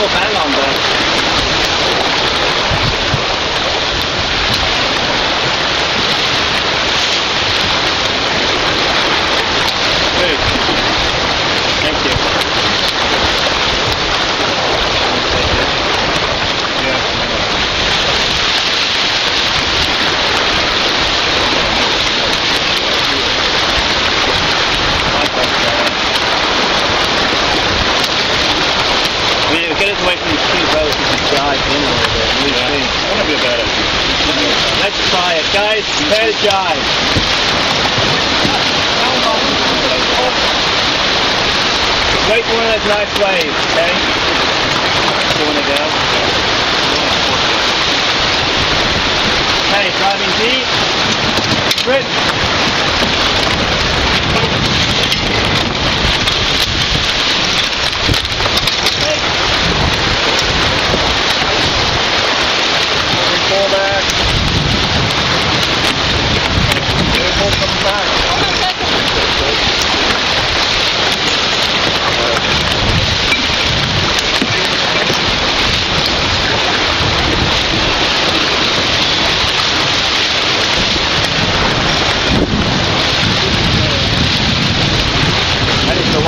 做白朗的。the boat and dive in a little bit. Be. Let's try it, guys. Prepare to gybe. Wait for one of those nice waves, okay? You want to go? Okay, driving deep. Rip.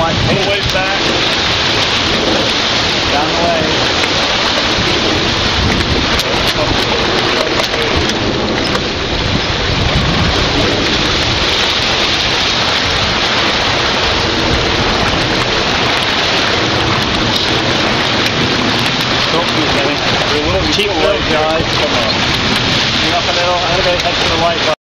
All A little back. Down the way. Keep going, guys. Come on. You're up a little. I'm going to head to the light.